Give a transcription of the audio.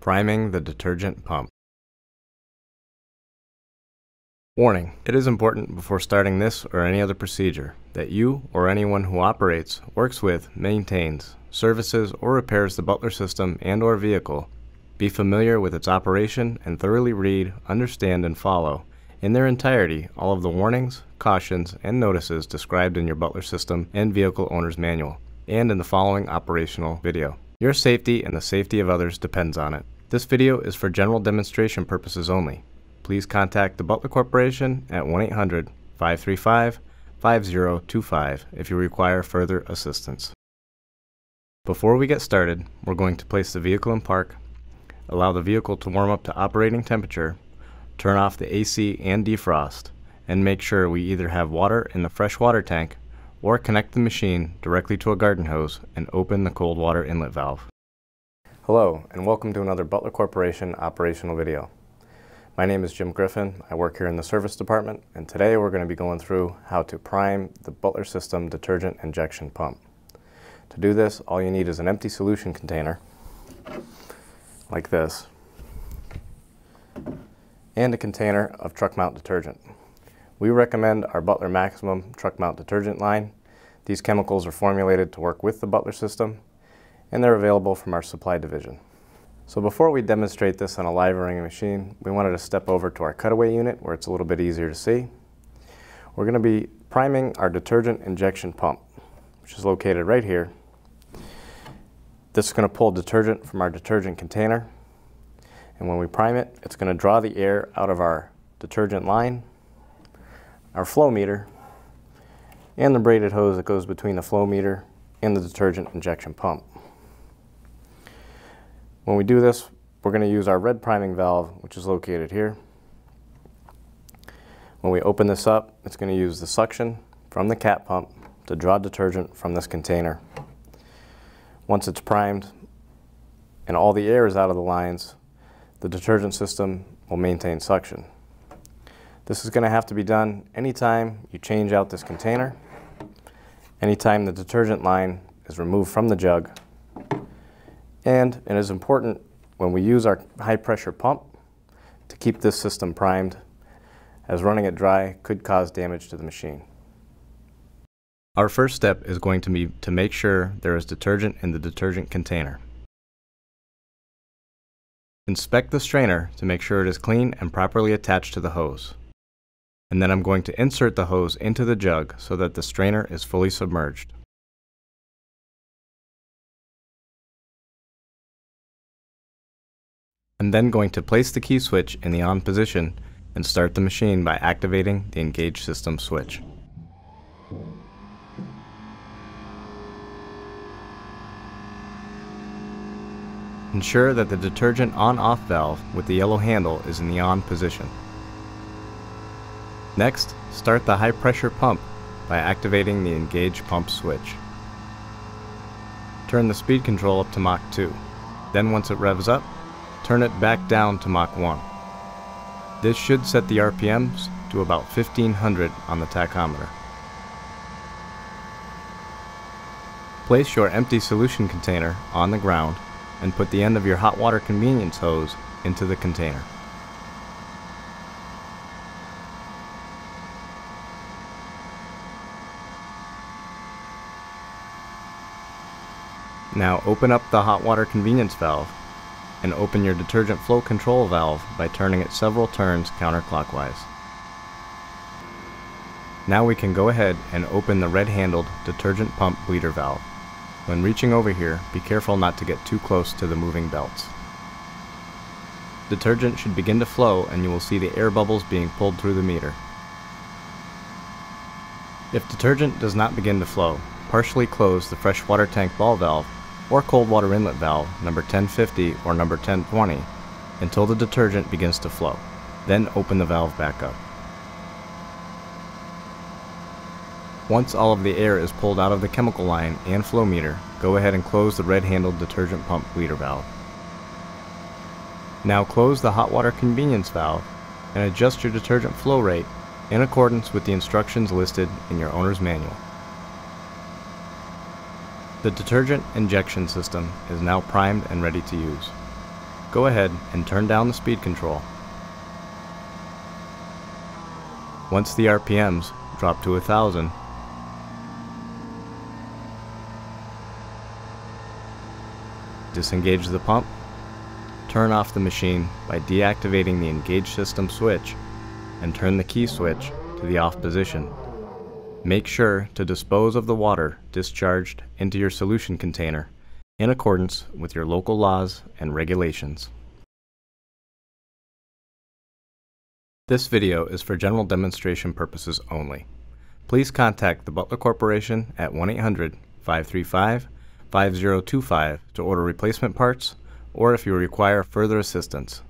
Priming the detergent pump. Warning, it is important before starting this or any other procedure that you or anyone who operates, works with, maintains, services, or repairs the Butler system and or vehicle be familiar with its operation and thoroughly read, understand, and follow in their entirety all of the warnings, cautions, and notices described in your Butler system and vehicle owner's manual and in the following operational video. Your safety and the safety of others depends on it. This video is for general demonstration purposes only. Please contact the Butler Corporation at 1-800-535-5025 if you require further assistance. Before we get started, we're going to place the vehicle in park, allow the vehicle to warm up to operating temperature, turn off the AC and defrost, and make sure we either have water in the fresh water tank or connect the machine directly to a garden hose and open the cold water inlet valve. Hello and welcome to another Butler Corporation operational video. My name is Jim Griffin. I work here in the service department and today we're going to be going through how to prime the Butler System detergent injection pump. To do this all you need is an empty solution container like this and a container of truck mount detergent. We recommend our Butler Maximum truck mount detergent line. These chemicals are formulated to work with the Butler system and they're available from our supply division. So before we demonstrate this on a live running machine, we wanted to step over to our cutaway unit where it's a little bit easier to see. We're going to be priming our detergent injection pump, which is located right here. This is going to pull detergent from our detergent container. And when we prime it, it's going to draw the air out of our detergent line our flow meter, and the braided hose that goes between the flow meter and the detergent injection pump. When we do this, we're going to use our red priming valve, which is located here. When we open this up, it's going to use the suction from the cat pump to draw detergent from this container. Once it's primed and all the air is out of the lines, the detergent system will maintain suction. This is going to have to be done anytime you change out this container, anytime the detergent line is removed from the jug, and it is important when we use our high pressure pump to keep this system primed as running it dry could cause damage to the machine. Our first step is going to be to make sure there is detergent in the detergent container. Inspect the strainer to make sure it is clean and properly attached to the hose and then I'm going to insert the hose into the jug so that the strainer is fully submerged. I'm then going to place the key switch in the on position and start the machine by activating the engage system switch. Ensure that the detergent on-off valve with the yellow handle is in the on position. Next, start the high pressure pump by activating the engage pump switch. Turn the speed control up to Mach 2. Then once it revs up, turn it back down to Mach 1. This should set the RPMs to about 1500 on the tachometer. Place your empty solution container on the ground and put the end of your hot water convenience hose into the container. Now open up the hot water convenience valve and open your detergent flow control valve by turning it several turns counterclockwise. Now we can go ahead and open the red-handled detergent pump bleeder valve. When reaching over here, be careful not to get too close to the moving belts. Detergent should begin to flow and you will see the air bubbles being pulled through the meter. If detergent does not begin to flow, partially close the freshwater tank ball valve or cold water inlet valve number 1050 or number 1020 until the detergent begins to flow. Then open the valve back up. Once all of the air is pulled out of the chemical line and flow meter, go ahead and close the red-handled detergent pump bleeder valve. Now close the hot water convenience valve and adjust your detergent flow rate in accordance with the instructions listed in your owner's manual. The detergent injection system is now primed and ready to use. Go ahead and turn down the speed control. Once the RPMs drop to 1000, disengage the pump, turn off the machine by deactivating the engage system switch, and turn the key switch to the off position. Make sure to dispose of the water discharged into your solution container in accordance with your local laws and regulations. This video is for general demonstration purposes only. Please contact the Butler Corporation at 1-800-535-5025 to order replacement parts or if you require further assistance.